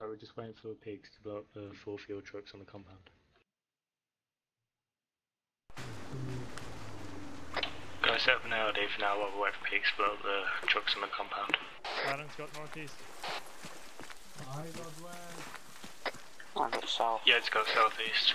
So we're just waiting for the pigs to blow up the four fuel trucks on the compound. Gonna set up an LD for now while we wait for pigs to blow up the trucks on the compound. Aaron's got northeast. I got west. I got south. Yeah, it's got southeast.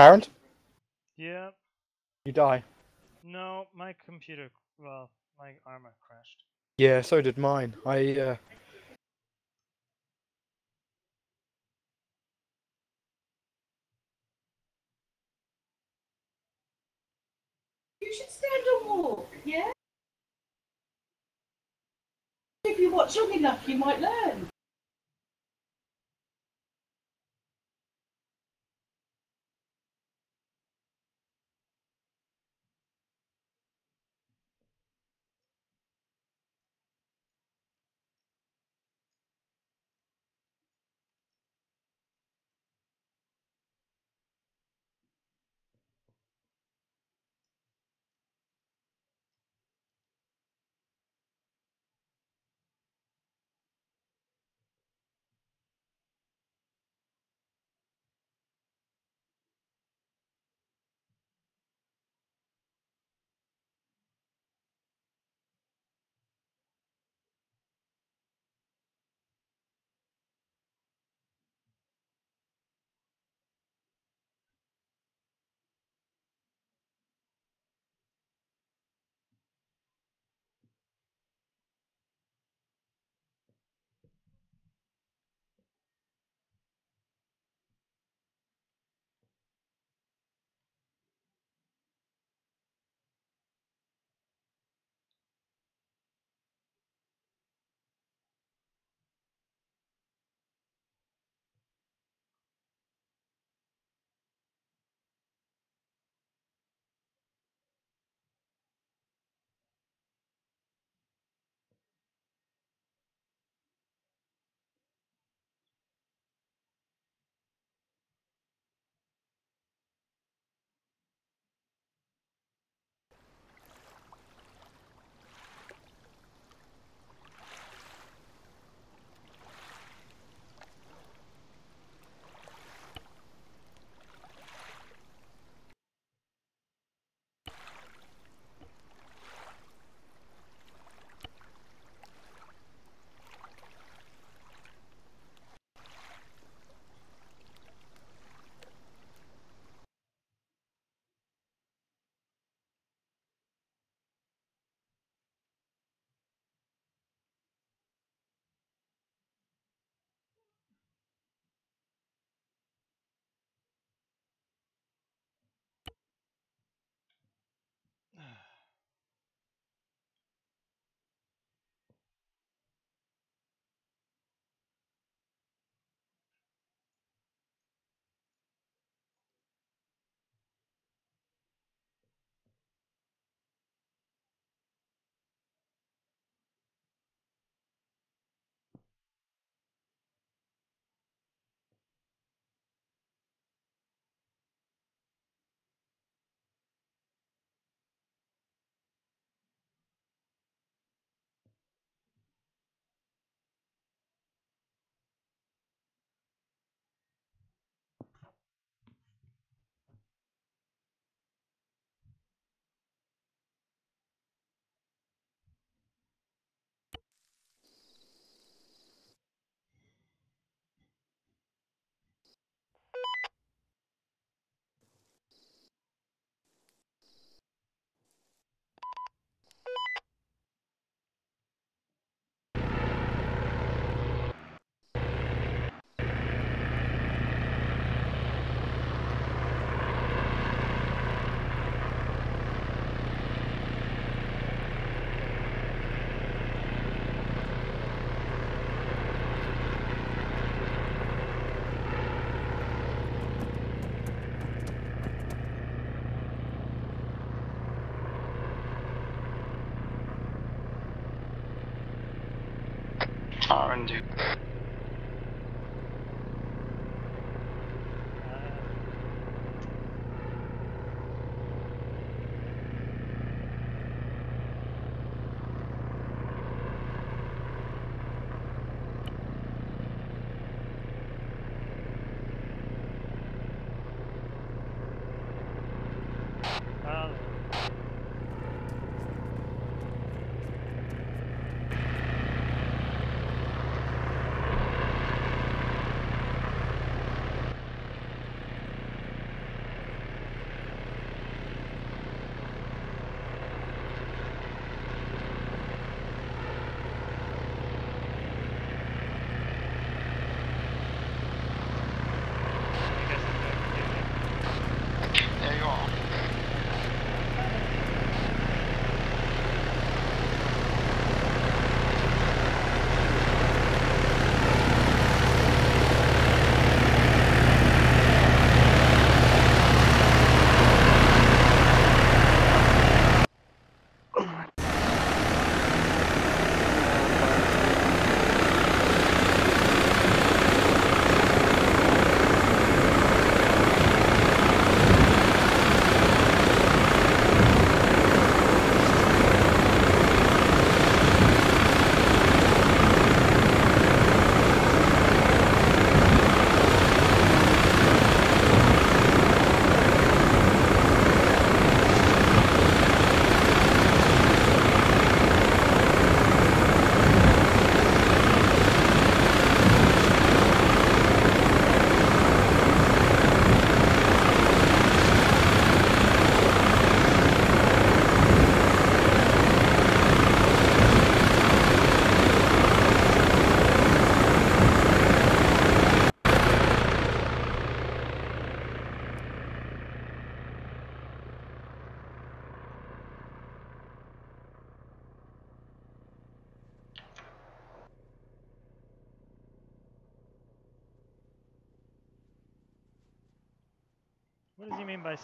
There, another one. Parent, Yeah. you die. No, my computer. Well, my armor crashed. Yeah, so did mine. I uh, You should stand and walk, yeah? If you watch long enough, you might learn.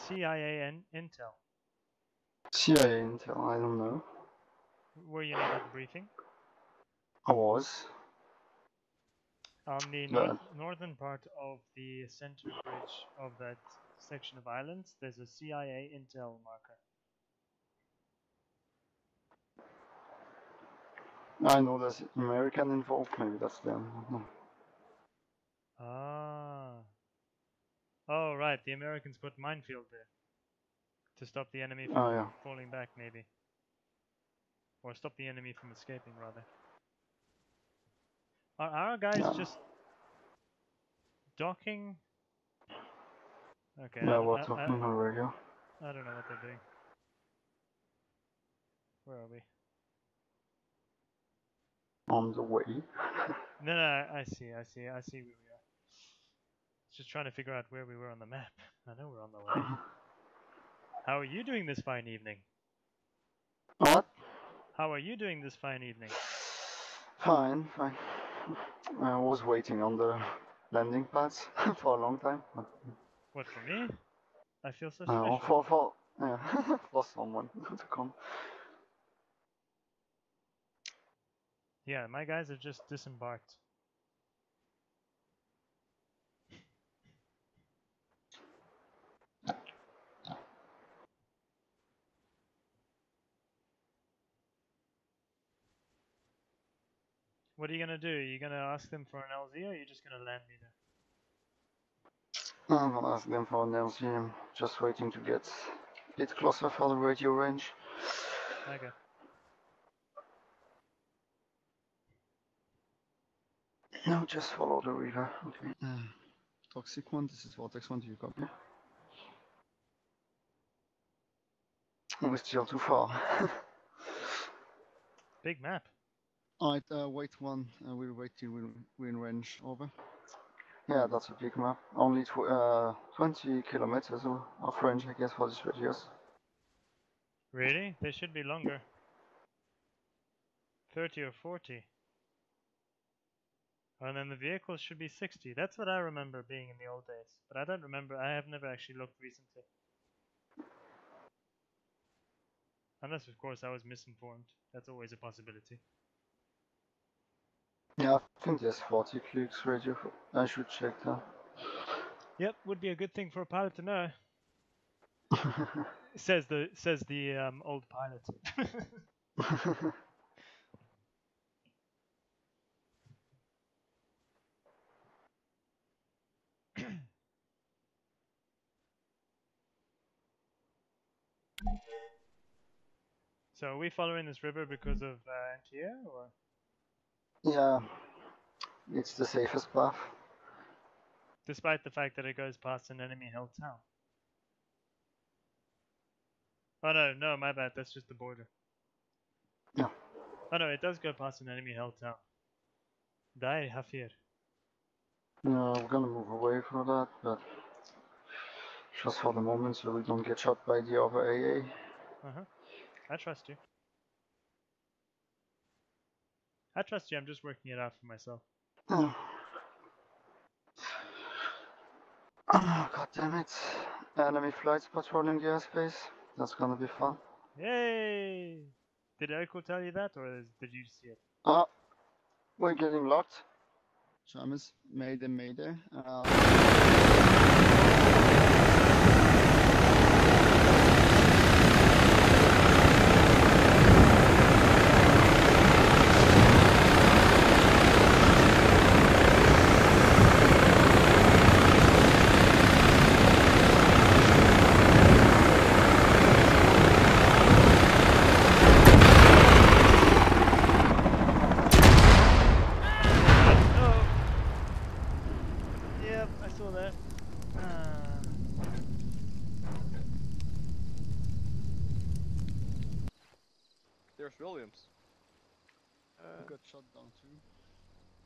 CIA and intel? CIA intel, I don't know. Were you not at the briefing? I was. On the No. north, northern part of the center bridge of that section of islands, there's a CIA intel marker. I know there's American involved, maybe that's them. Ah. Oh, right. The Americans put minefield there to stop the enemy from Oh yeah. falling back, maybe, or stop the enemy from escaping, rather. Are our guys Yeah. just docking? Okay. I Yeah, don't- we're I- I- talking on radio. I don't know what they're doing. Where are we? On the way. No, no, I- see, I see, I see where we. Just trying to figure out where we were on the map. I know we're on the way. How are you doing this fine evening? what? How are you doing this fine evening? Fine, fine. I was waiting on the landing pads for a long time. What for me? I feel so Uh, special. for for yeah, for someone to come. Yeah, my guys have just disembarked. What are you gonna do? Are you gonna ask them for an LZ or are you just gonna land me there? I'm gonna ask them for an LZ. I'm just waiting to get a bit closer for the radio range. Okay. No, just follow the river. Okay. Hmm. Toxic one, this is Vortex one, do you copy? We're still too far. Big map. Alright, uh, wait one, uh, we'll wait till we're, we're in range, over. Yeah, that's a big map. Only tw uh, 20 kilometers of of range, I guess, for these radios. Really? They should be longer. 30 or 40. And then the vehicles should be 60. That's what I remember being in the old days. But I don't remember. I have never actually looked recently. Unless, of course, I was misinformed. That's always a possibility. Yeah, I think there's 40 clicks radio. I should check that. Yep, would be a good thing for a pilot to know. Says the says the um, old pilot. so are we following this river because of uh, Antia or? Yeah, it's the safest path. despite the fact that it goes past an enemy held town. Oh no, no, my bad, that's just the border. Yeah. Oh no, it does go past an enemy held town. Die, Hafir. No, we're gonna move away from that, but just for the moment so we don't get shot by the other AA. Uh huh. I trust you. I trust you, I'm just working it out for myself. Oh. Oh, God damn it. Enemy flights patrolling the airspace. That's gonna be fun. Yay! Did Erko tell you that, or is- did you see it? Ah, we're getting locked. James, mayday, mayday. Uh, Oh! Yep, I saw that. Ah. There's Williams. we Uh, got shot down too.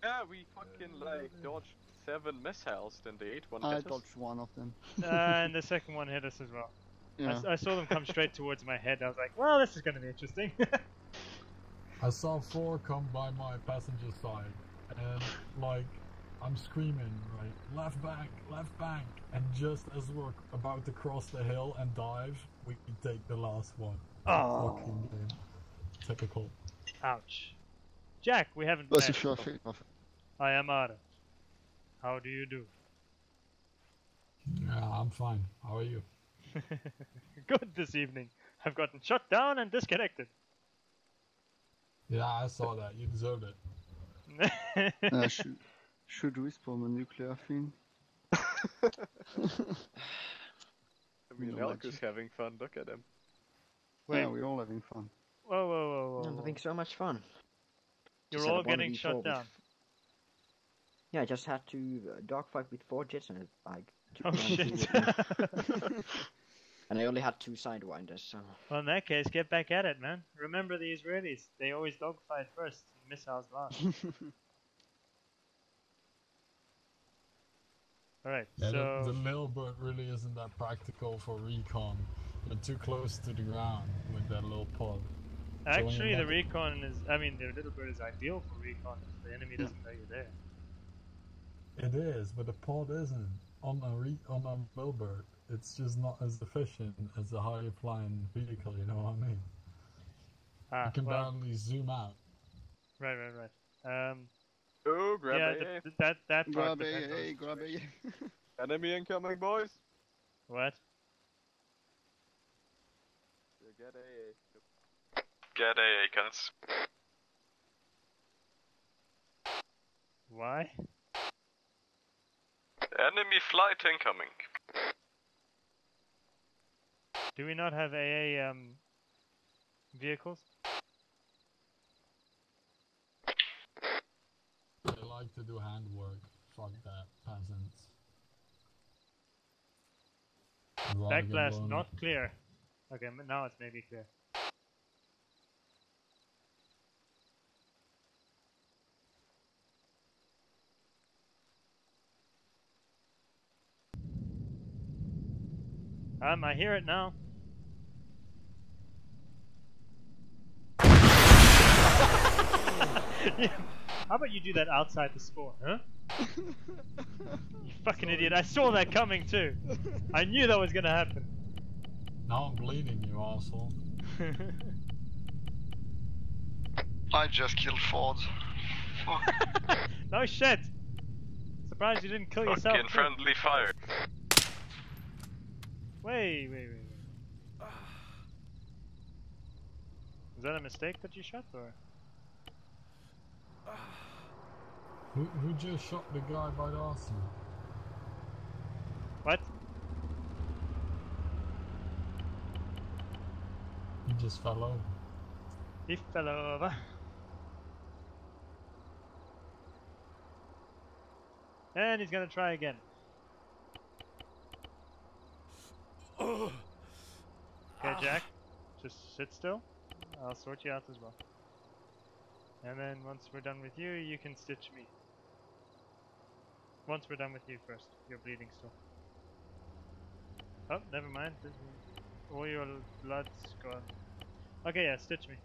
Yeah, we fucking like dodged seven missiles, then the eighth one I hit us. dodged one of them. Uh, and the second one hit us as well. I, Yeah. s- I saw them come straight towards my head. I was like, well, this is going to be interesting. I saw four come by my passenger side, and like I'm screaming, right, left bank, left bank, and just as we're about to cross the hill and dive, we take the last one. Oh. Fucking game. Typical. Ouch. Jack, we haven't Was met. ich für Fick auf. I am Ara. How do you do? Yeah, I'm fine. How are you? Good this evening. I've gotten shut down and disconnected. Yeah, I saw that. You deserved it. Uh, should, should respawn a nuclear thing. I mean, No, Elk is having fun. Look at him. Wait, Yeah, we're all having fun. whoa, whoa, whoa, whoa. I'm having so much fun. You're Just all getting shut down. Yeah, I just had to uh, dogfight with four jets and it like took Oh me on two shit. and I only had two sidewinders, so well, in that case, get back at it, man. Remember the Israelis. They always dogfight first, and missiles last. Alright, Yeah, so. the, the little bird really isn't that practical for recon. You're too close to the ground with that little pod. So Actually, the recon is. I mean, the little bird is ideal for recon if the enemy doesn't know you're there. It is, but the pod isn't on a re- on a little bird. It's just not as efficient as a high flying vehicle. You know what I mean? Ah, you can well, barely zoom out. right, right, right. Um, Oh, grab yeah, A. th- th- that that part grab A, depends on hey, grab A. Enemy incoming, boys. What? Get A. Get AA guns. Why? Enemy flight incoming. Do we not have AA um vehicles? They like to do handwork. Fuck that, peasants. I'd rather get Backblast not clear. Okay, now it's maybe clear. Um, I hear it now. How about you do that outside the spawn, huh? You fucking idiot! I saw that coming too. I knew that was gonna happen. Now I'm bleeding, you asshole. I just killed Ford. fuck? no shit! Surprised you didn't kill yourself. Fucking friendly fire. Wait, wait, wait, wait. Was that a mistake that you shot, or? Who, who just shot the guy by the arsenal? What? He just fell over. He fell over. And he's gonna try again. Okay, ah. Jack, just sit still. I'll sort you out as well. And then once we're done with you, you can stitch me. Once we're done with you first. You're bleeding still. Oh, never mind. All your blood's gone. Okay, yeah, stitch me.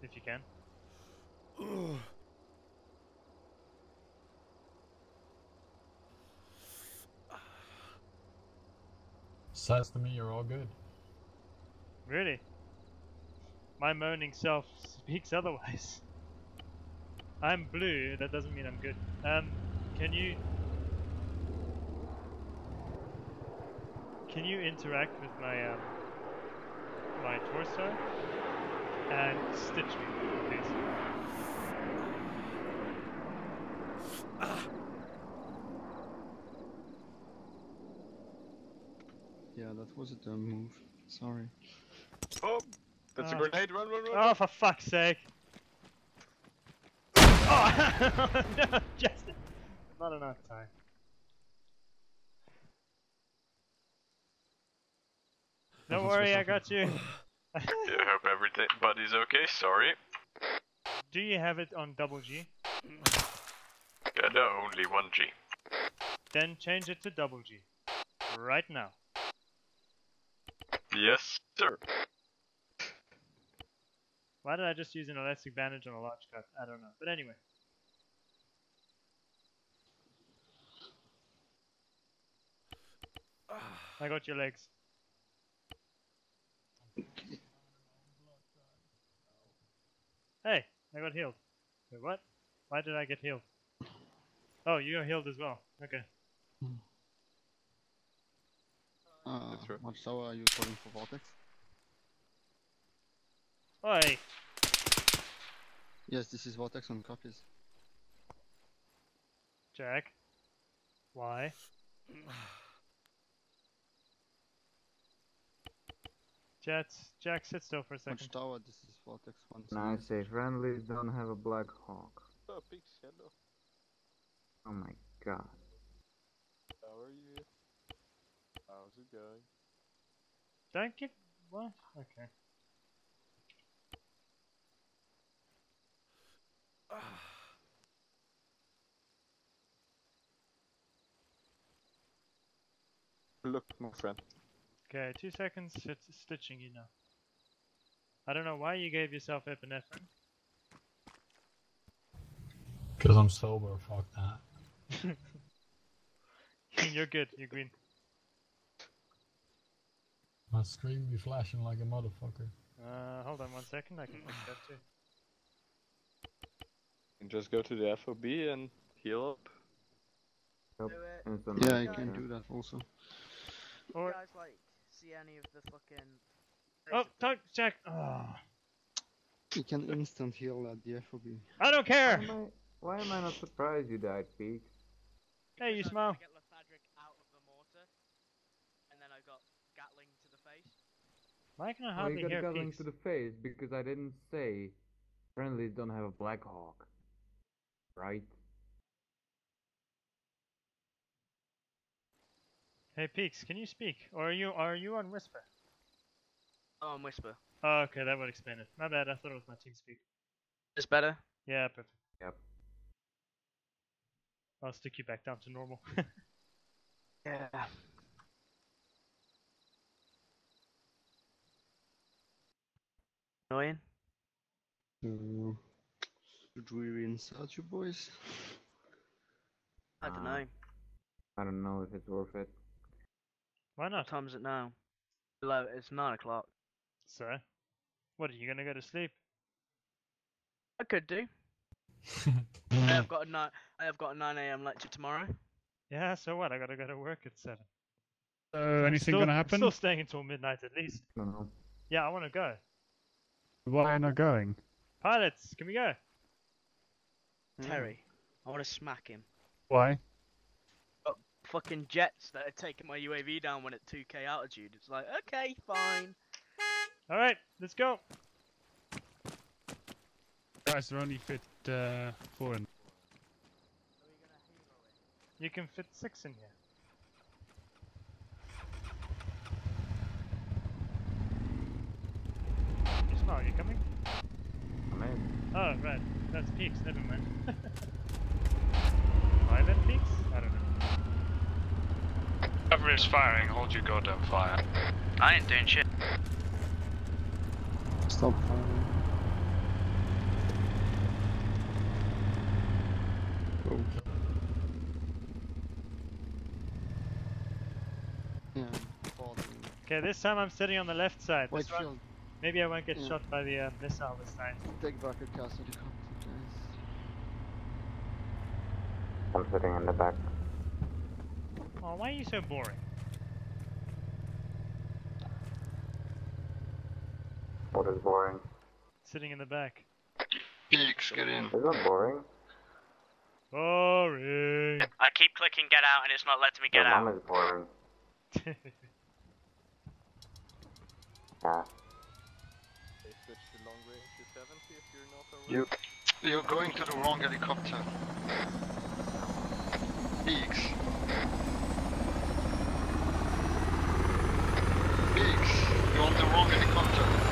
If you can. Says to me you're all good. Really? My moaning self speaks otherwise. I'm blue, that doesn't mean I'm good. Um, can you... Can you interact with my, um, my torso? And stitch me, please. Yeah, that was a dumb move. Sorry. Oh, that's a Ah. grenade. Run, run, run. Oh, for fuck's sake! Oh! no, just not enough time. Don't worry, I got you. I hope everything, everybody's okay. Sorry. Do you have it on double G? Yeah, no, only one G. Then change it to double G. Right now. Yes, sir. Why did I just use an elastic bandage on a large cut? I don't know. But anyway. I got your legs. Hey, I got healed. Wait, what? Why did I get healed? Oh, you got healed as well. Okay. Uh, That's right. Watchtower, are you calling for Vortex? Oi! Yes, this is Vortex on copies. Jack. Why? Jets, Jack, sit still for a second. Watchtower, this is Vortex one. Nice, I say friendlies don't have a black hawk. Oh, pigs, hello. Oh my god. How are you? How's it going? Don't get what? Okay. Look, my friend. Okay, two seconds. It's stitching you now. I don't know why you gave yourself epinephrine. Because I'm sober, fuck that. You're good. You're green. My screen be flashing like a motherfucker. Uh, hold on one second. I can fix that too. And just go to the FOB and heal up. Nope. Do it. Yeah, knife you can do that also. You Or guys like see any of the fucking? oh, talk, Jack. Oh, You can instant heal at the FOB. I don't Why care. am I, why am I not surprised you died, Peak? Hey, you Because smile. tried to Get Lefadric out of the mortar, and then I got Gatling to the face. Why can I Oh, hardly you got hear got peaks? to the face because I didn't say friendlies don't have a black hawk. Right? Hey, peaks. Can you speak? Or are you are you on whisper? Oh, and whisper. Oh, okay, that would explain it. My bad. I thought it was my TeamSpeak. It's better. Yeah, perfect. Yep. I'll stick you back down to normal. Yeah. Annoying. Should we reinsert you boys? I don't Uh, know. I don't know if it's worth it. Why What not? time is it now? Hello, it's nine o'clock. Sir? What, are you gonna go to sleep? I could do. I have got a nine. I have got a nine a.m. lecture tomorrow. Yeah, so what? I gotta go to work at seven. So anything still- gonna I'm happen? Still staying until midnight at least. No, no. Yeah, I want to go. Why are you not going? Pilots, can we go? Terry, I want to smack him. Why? Got fucking jets that are taking my UAV down when at 2k altitude. It's like, okay, fine. All right, let's go. Guys, there only fit uh, four in. You can fit six in here. Oh, Ismail, you coming? I'm in. Oh, right. That's Peaks, never mind. Violent Peaks? I don't know. Cover is firing, hold your goddamn fire. I ain't doing shit. Stop firing. Oh. Yeah. Okay, this time I'm sitting on the left side. White This one- shield. Maybe I won't get Yeah. shot by the uh, missile this time. Take back a cast helicopter, guys. I'm sitting in the back. Oh, why are you so boring? What is boring? Sitting in the back. Peaks, get in. It's not boring. Boring. I keep clicking get out and it's not letting me get Your out. mom is boring. Yeah. They switch to long range to 70 if you're. You, you're going to the wrong helicopter. Peaks. Peaks, you're on the wrong helicopter.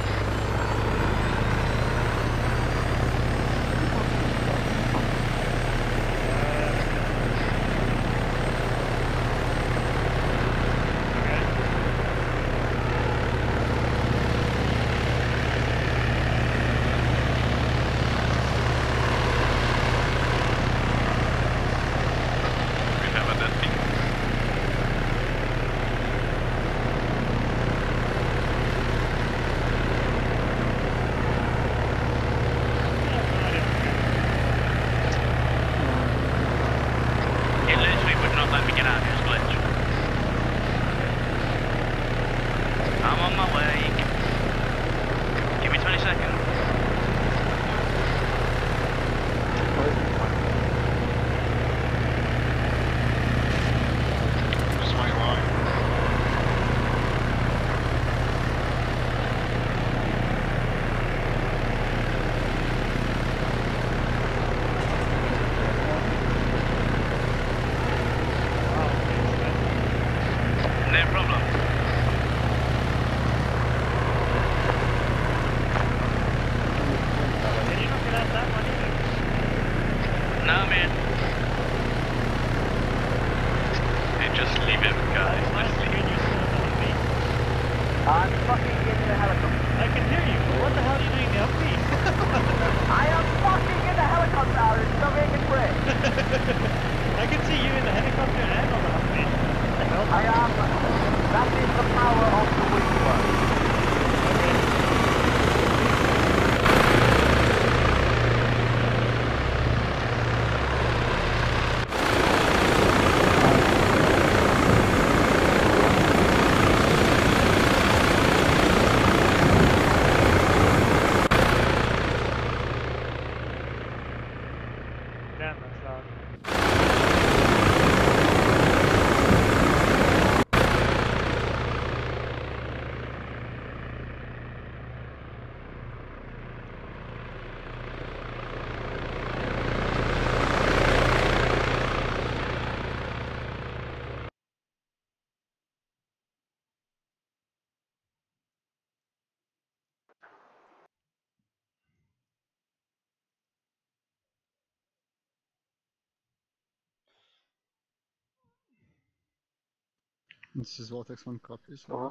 This is Vortex 1 copies. Uh-huh.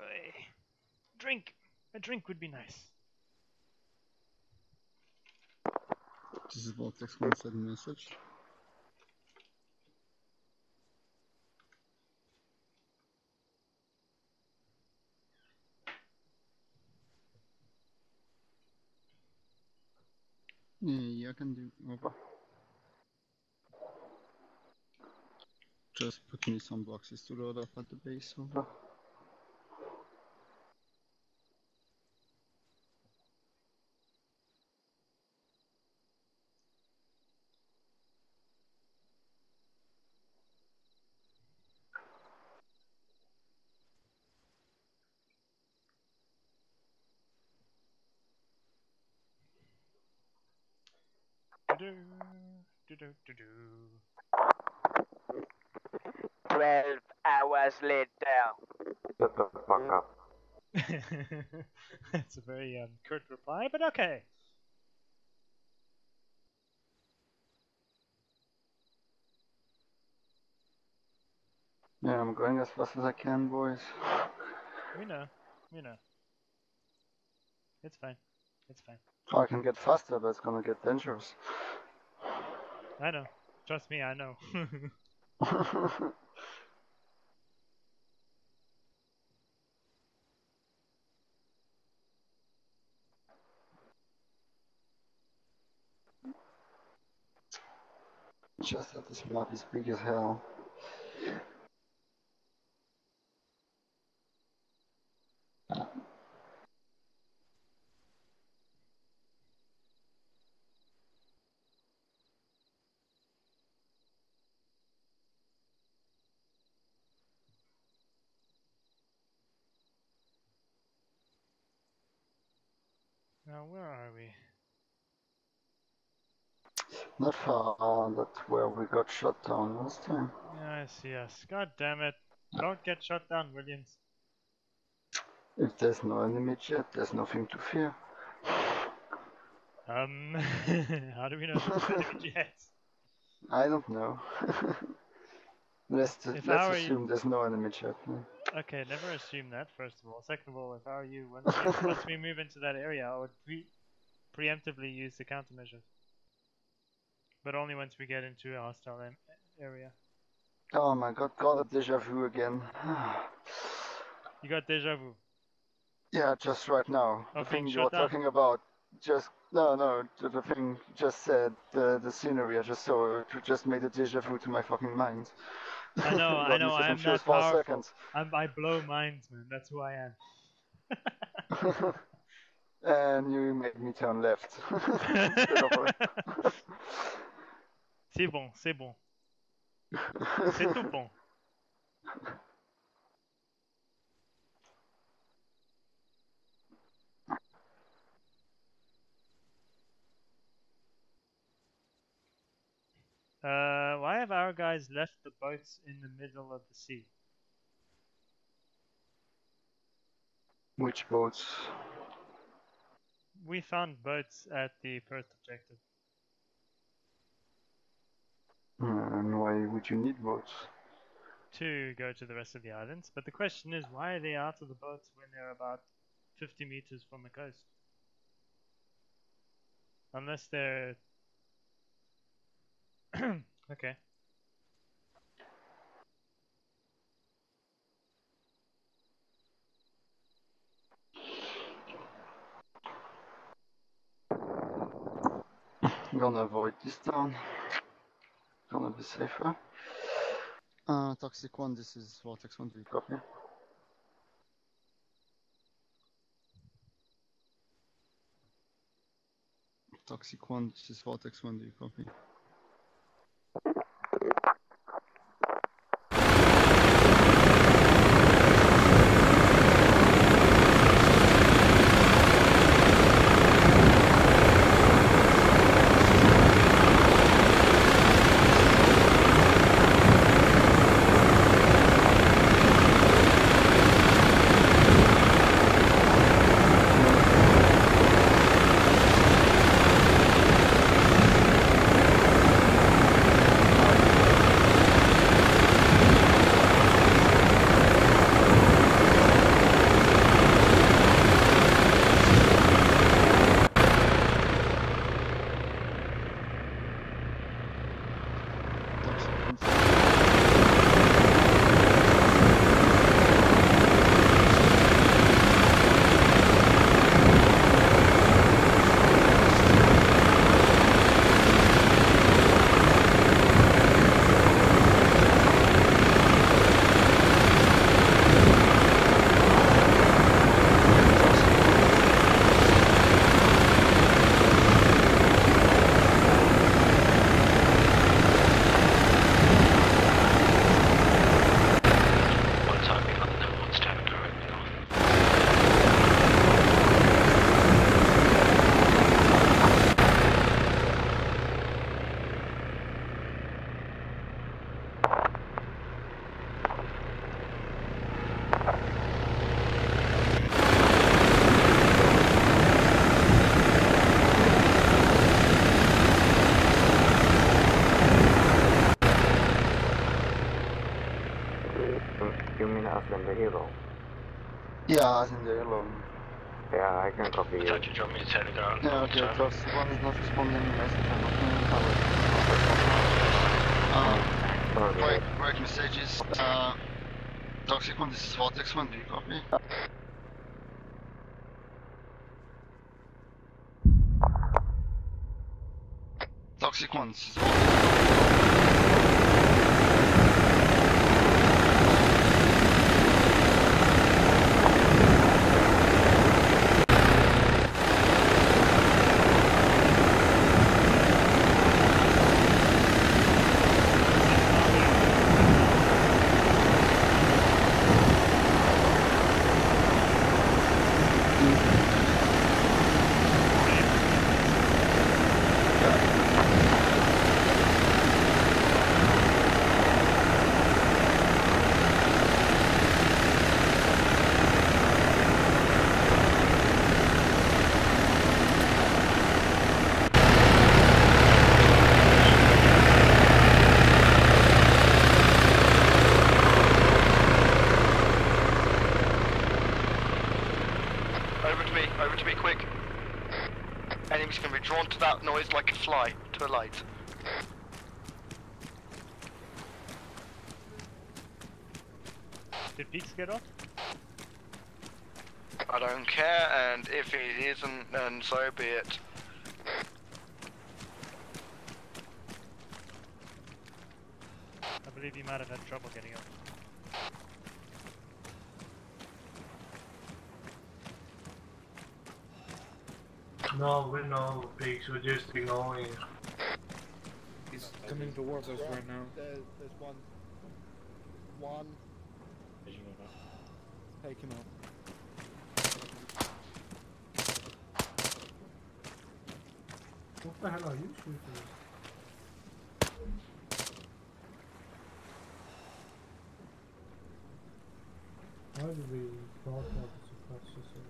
Hey, Drink. A drink would be nice. This is Vortex 1 send message. Yeah, I can do over. Just put me some boxes to load up at the base over. Do, do, do, do, do. 12 hours later. Shut the fuck up. That's a very um, curt reply, but okay. Yeah, I'm going as fast as I can, boys. We know. We know. It's fine. It's fine. I can get faster, but it's gonna get dangerous. I know. Trust me, I know. Just that this map is big as hell. now, where are we? Not far, that's where we got shot down last time. Yeah, I see us. God damn it. Don't get shot down, Williams. If there's no enemy jet, there's nothing to fear. Um, how do we know there's enemy jets? I don't know. let's let's assume you- there's no enemy jet. man. Okay, never assume that, first of all. Second of all, if I were you, once we, once we move into that area, I would pre preemptively use the countermeasures. But only once we get into a hostile area. Oh my god, got a deja vu again. You got deja vu. yeah, just right now. Oh, the thing you were talking about, just no, no. The, the thing you just said, the the scenery I just saw, it just made a deja vu to my fucking mind. I know, I know, I am confused that for powerful. I'm, I blow minds, man. That's who I am. and you made me turn left. Instead of right. C'est bon, c'est bon. C'est tout bon. Uh, why have our guys left the boats in the middle of the sea? Which boats? We found boats at the first objective. Hmm, and why would you need boats? to go to the rest of the islands. But the question is, why are they out of the boats when they're about 50 meters from the coast? Unless they're. okay. I'm gonna avoid this town. Gonna be safer. Uh, Toxic 1, this is Vortex 1, do you copy? Toxic 1, this is Vortex 1, do you copy? Message, I'm not going to cover Uh, break, break messages. Uh, Toxic one, this is Vortex one, do you copy? Toxic one, this is Vortex. Over to me, over to me, quick. Enemy's gonna be drawn to that noise like a fly to a light. Did Peaks get off? I don't care, and if it isn't, then so be it. I believe you might have had trouble getting up. No, we know, Peaks, we're just ignoring. He's coming towards us right now. There, there's one. One. Take him out. What the hell are you shooting? Why did we broadcast the suppress this area?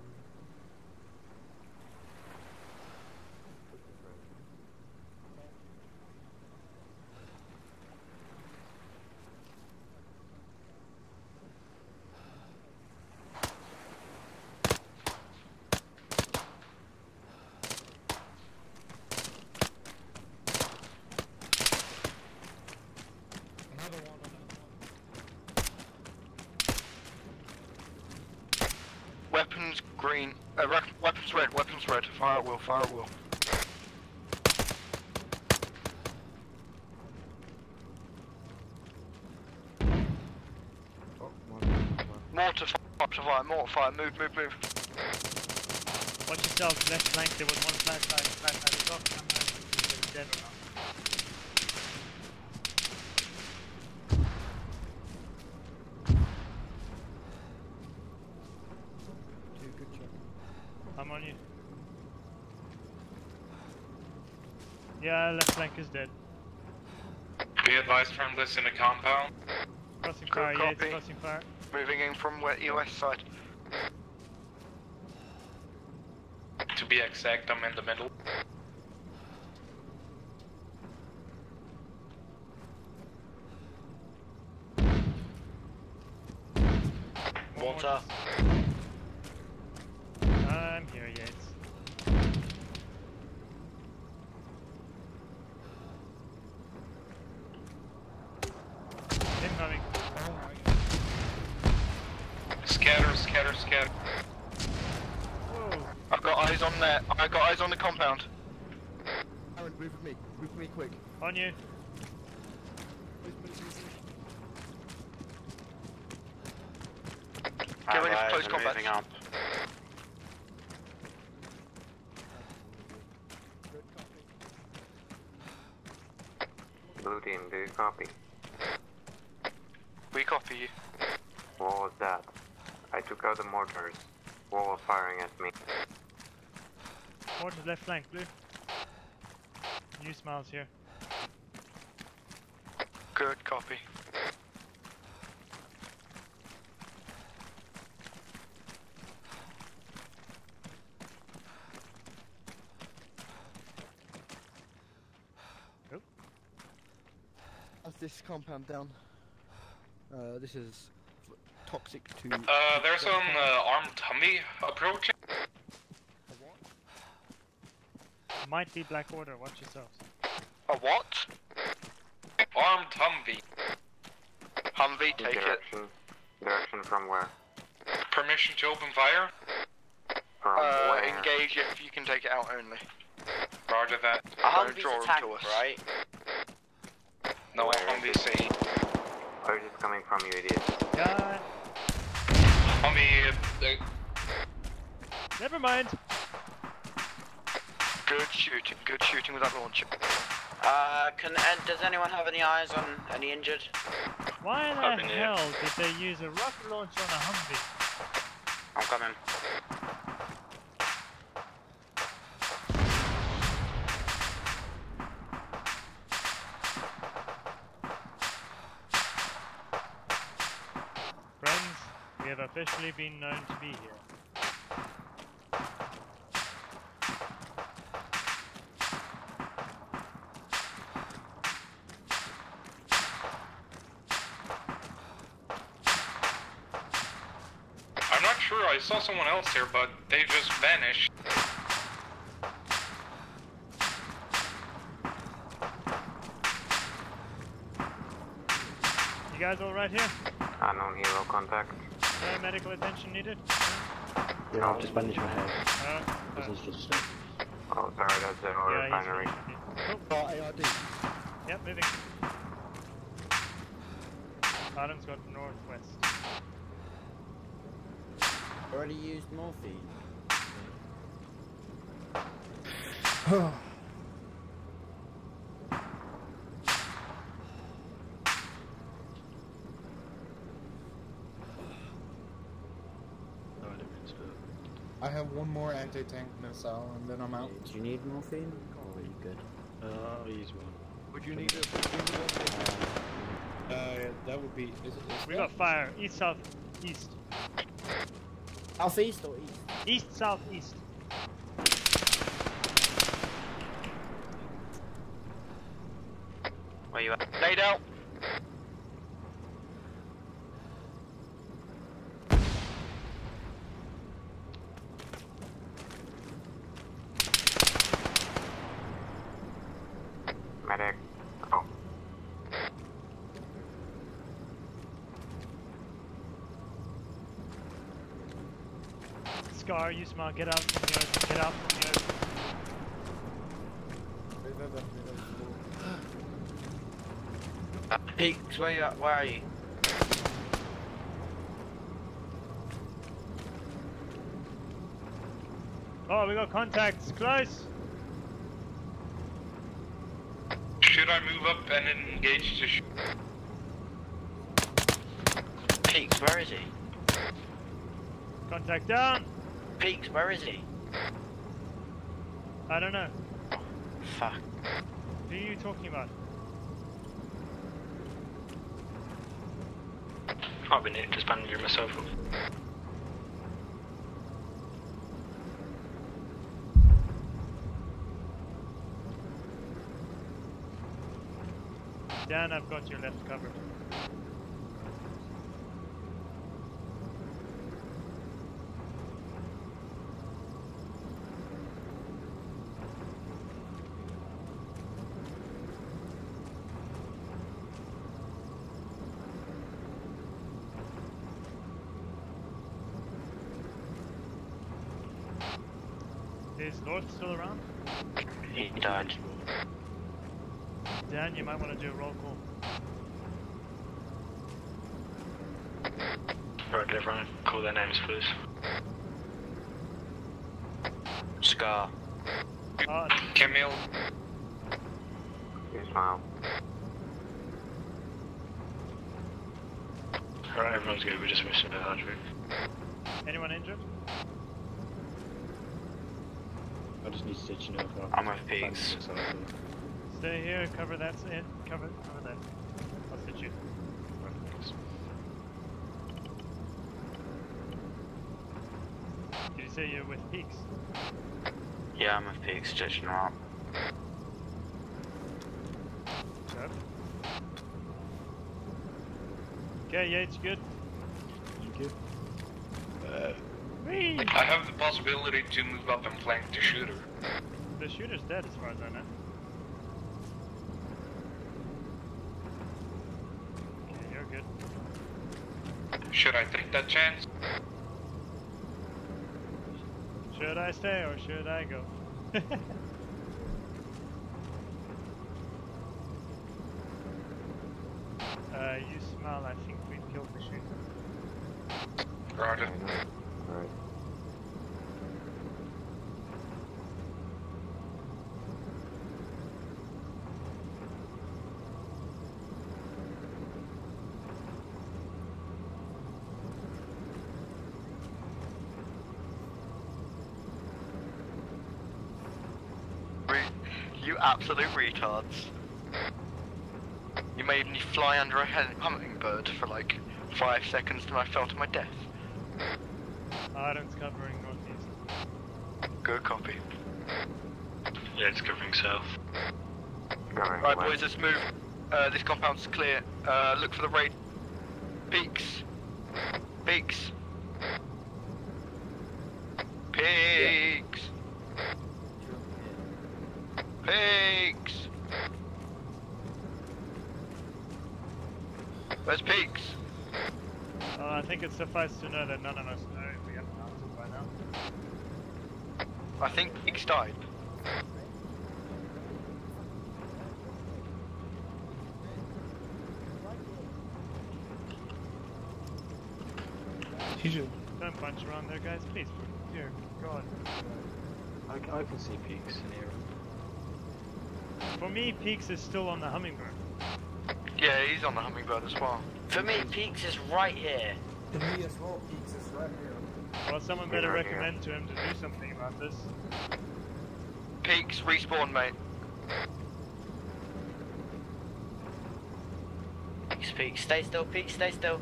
Weapons green, uh, weapons red, weapons red. Fire at will, fire at will. Mortar fire, mortar fire, mortar fire, move, move, move. Watch yourself, left flank, there was one flashlight, flashlight is off, I'm dead or not. Okay, good job. I'm on you. Yeah, left flank is dead. Be advised from this in the compound. Crossing Good fire, yeah, it's copy. Crossing fire. Moving in from west, US side. To be exact, I'm in the middle. Water. I'm here, Yates. Incoming. Scatter, scatter, scatter. I've got eyes on there. I've got eyes on the compound. Aaron, move with me. Move with me quick. On you. Get ready for close combat. Good copy. Blue team, do you copy? We copy you. What was that? I took out the mortars. Wall firing at me? Mortar's left flank, blue. New smiles here. Good copy. As this compound down. Uh, this is toxic to. Uh, there's some uh, armed Humvee approaching. Might be Black Order, watch yourselves. A what? Armed Humvee. Humvee, take it. Direction. Direction from where? Permission to open fire? From Uh, where? engage if you can take it out only. Roger that. A Don't Humvee's draw a 'em to us. right? No Where Humvee is it? C. Where's it coming from, you idiot? God, Humvee, uh, never mind. Good shooting, good shooting with that launcher. Uh, can uh, does anyone have any eyes on any injured? Why the Up in the air. hell did they use a rocket launcher on a Humvee? I'm coming. Friends, we have officially been known to be here. I'm not sure. I saw someone else here, but they just vanished. You guys all right here? Unknown hero contact. No medical attention needed? No, I've just bandaged my head. Uh, This is just Oh, sorry, that's the yeah, he's refinery. Cool. Oh, ARD. Yep, moving. Bottom's got northwest. Already used morphine. I have one more anti-tank missile and then I'm out. Do you need morphine? Or are you good? Uh, I'll use one. Would you need a? Would you? Uh, that would be. Is, is We got fire. East, south, east. Southeast or east? East, south, east. Where you at? Laid out. Medic. Oh, Scar, you smart. Get up from the open. Get up from the open. Uh, Peaks, where you at? Where are you? Oh, we got contacts. Close. Should I move up and engage the sh- Peaks, where is he? Contact down. Peaks, where is he? I don't know. Fuck. Who are you talking about? I've been hitting just bandaging myself Dan, I've got your left covered. Is North still around? He died. Dan, you might want to do a roll call. Right, everyone, their names, please. Scar. Oh, Camille. you smile. Alright, everyone's good. We're just missing a Hardwick. anyone injured? I just need stitching over. I'm with Peaks. Stay here, cover that, in, cover, cover that. I'll sit you. Did you say you're with Peaks? Yeah, I'm with Peaks, stitching him up. Yep. Okay, Yates, good. Thank you. Uh, Whee! I have the possibility to move up and flank the shooter. The shooter's dead as far as I know. Okay, you're good. Should I take that chance? Should I stay or should I go? uh, you smell, I think we've killed the shooter. Roger. Alright. Re- you absolute retards. You made me fly under a hen- hummingbird for like five seconds and I fell to my death. Ardent's covering northeast. Good copy. Yeah, it's covering south. Covering Right, boys, let's move. Uh, this compound's clear. Uh, look for the raid. Peaks. Peaks. Peaks. Peaks. Where's Peaks? Well, I think it suffices to know that none of us know if we haven't answered by now. I think Peaks died. Don't bunch around there, guys, please. For dear God. I, I can see peaks in here. For me, Peaks is still on the hummingbird. Yeah, he's on the hummingbird as well. For me, Peaks is right here. For me as well, Peaks is right here. Well, someone better recommend to him to do something about this. Peaks, respawn, mate. Peaks, Peaks, stay still, Peaks, stay still.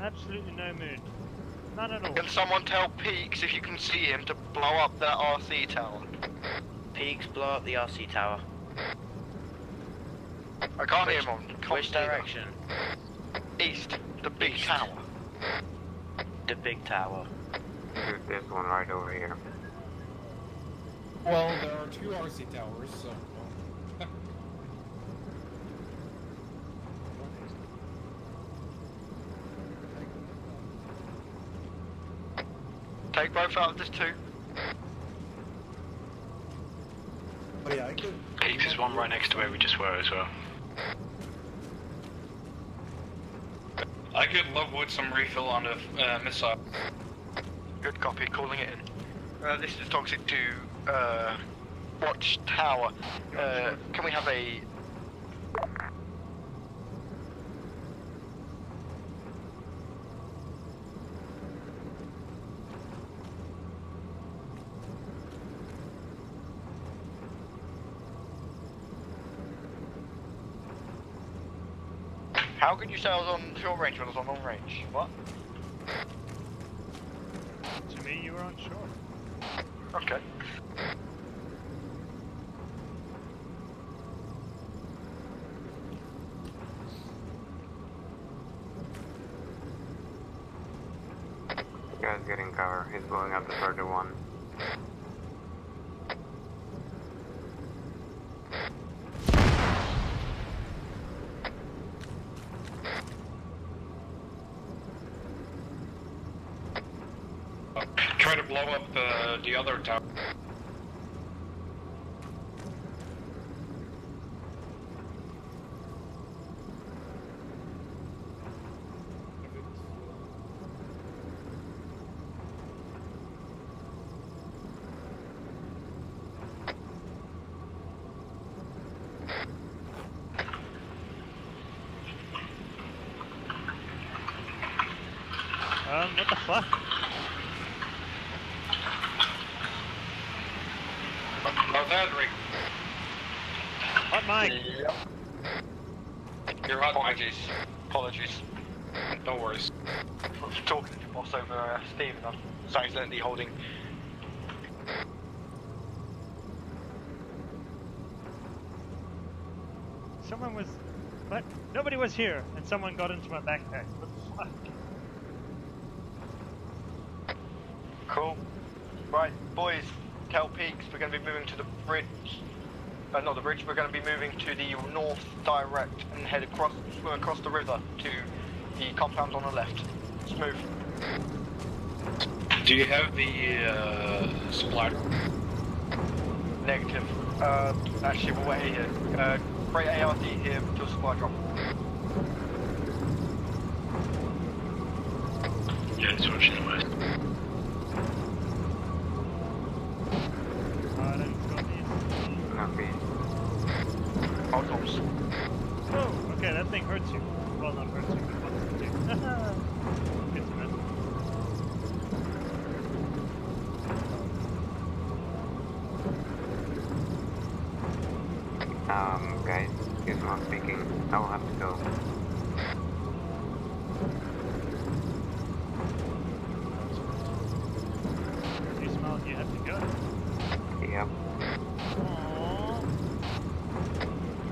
Absolutely no mood. None at all. Can someone tell Peaks if you can see him to blow up that RC tower? Peaks, blow up the RC tower. I can't hear him on. Can't Which see them. direction? East. The big East. tower. The big tower. Shoot this one right over here. Well, there are two RC towers, so. Take both out of this two. Oh yeah, I could. Peaks is one right next to where we just were as well. I could love with some refill on the uh, missile. Good copy, calling it in. Uh, this is Toxic 2, uh, Watch Tower. Uh, can we have a... How can you say I was on short range when I was on long range? What? To me, you were on shore. Okay. Guy's getting cover. He's blowing up the 31. Try to blow up uh, the other tower. Um, what the fuck? How's that, Rick? Hot mic. Yep. Your hot apologies. Apologies. No worries. I'm talking to your boss over Steve silently holding. someone was. What? Nobody was here, and someone got into my backpack. What the fuck? Cool. Right, boys, tell Peaks we're going to be moving to the bridge. Uh, not the bridge, we're going to be moving to the north direct and head across, swim across the river to the compound on the left. Smooth. Do you have the uh, supply? Negative. Uh, actually, we'll wait here. Uh, freight ARD here till supply drop. Yeah, it's watching the west. Copy. Outcomes. Oh, okay, that thing hurts you. Well, not hurts you, but wants to do. Good to know. Um, guys, here's one speaking. I will have to go. You smell you have to go. Yep. Aww.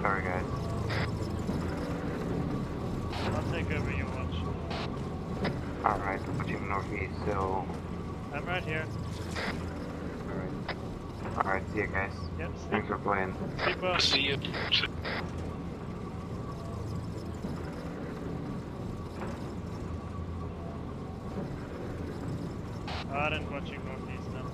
Sorry, guys. I'll take over your watch. Alright, watching northeast, so. I'm right here. Alright. Alright, see you guys. Yep, Thanks for playing. See you. Ardent watching northeast now.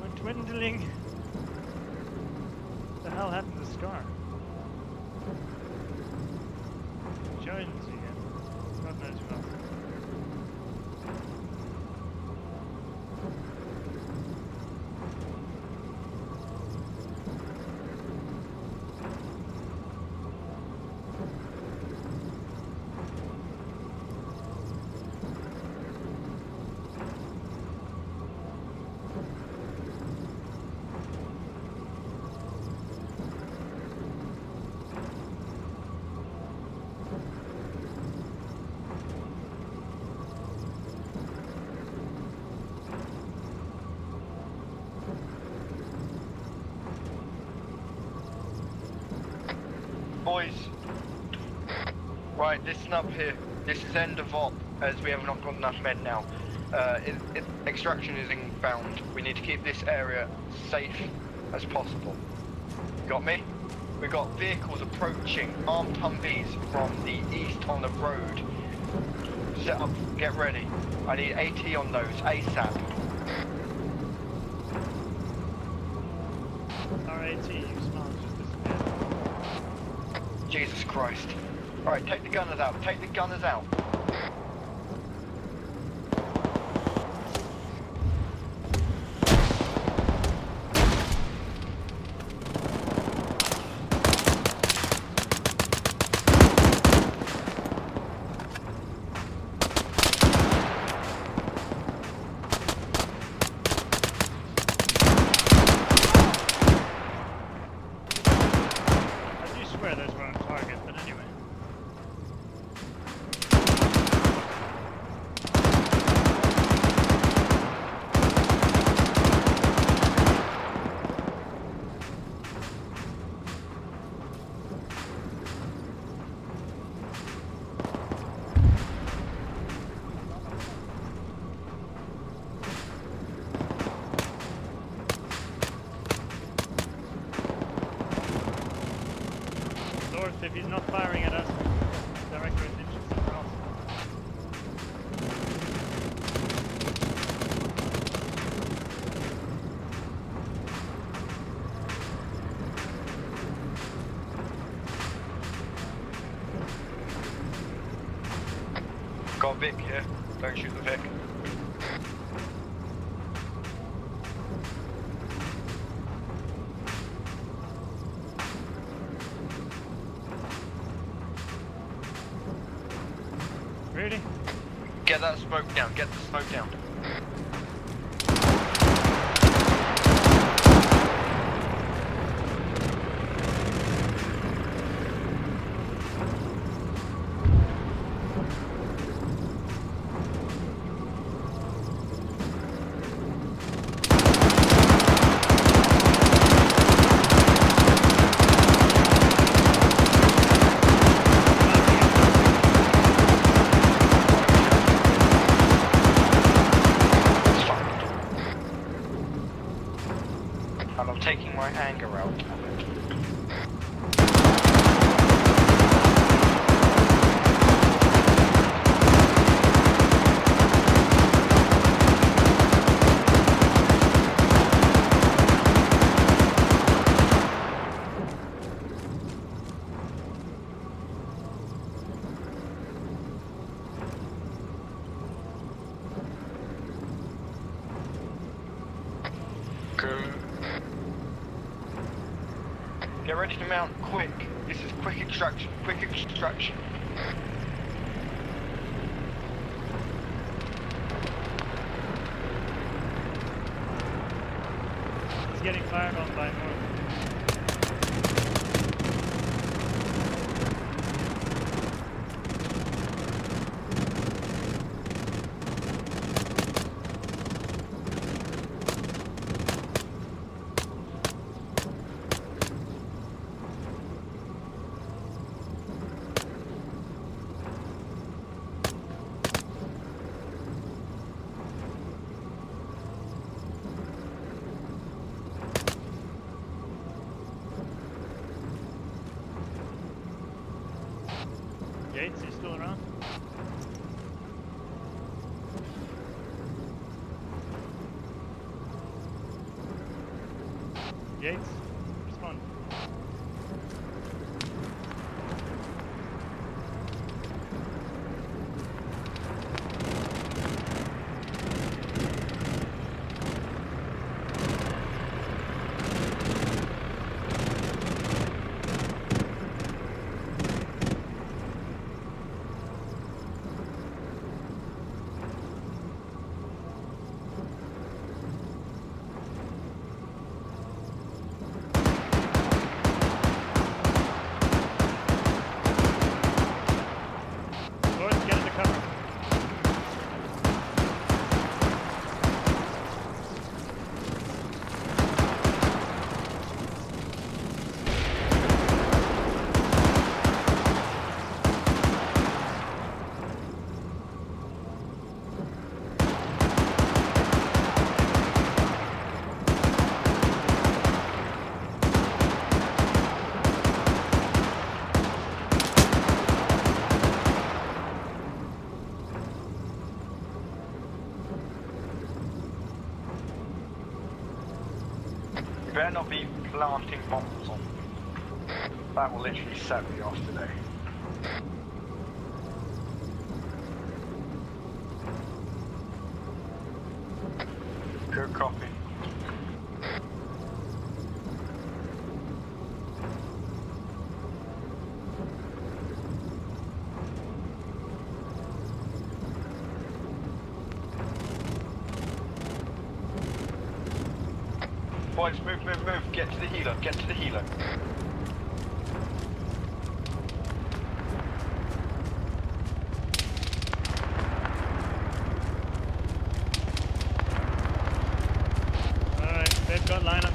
We're dwindling. What the hell happened to Scar? Jones again. God knows who else. Boys. Right, listen up here. This is end of op, as we have not got enough men now. Uh, it, it, extraction is inbound. We need to keep this area safe as possible. Got me? We've got vehicles approaching, armed Humvees from the east on the road. Set up, get ready. I need AT on those, ASAP. RAT, you smell just disappeared. Jesus Christ. Take the gunners out. I do swear those were on target, but anyway. North, if he's not firing at us, direct our attention somewhere else. Got Vic here. Don't shoot the Vic. Really? Get that smoke down, get the smoke down. that will literally set me off today. Good copy. Boys, move, move, move. Get to the healer. Get to the front line up.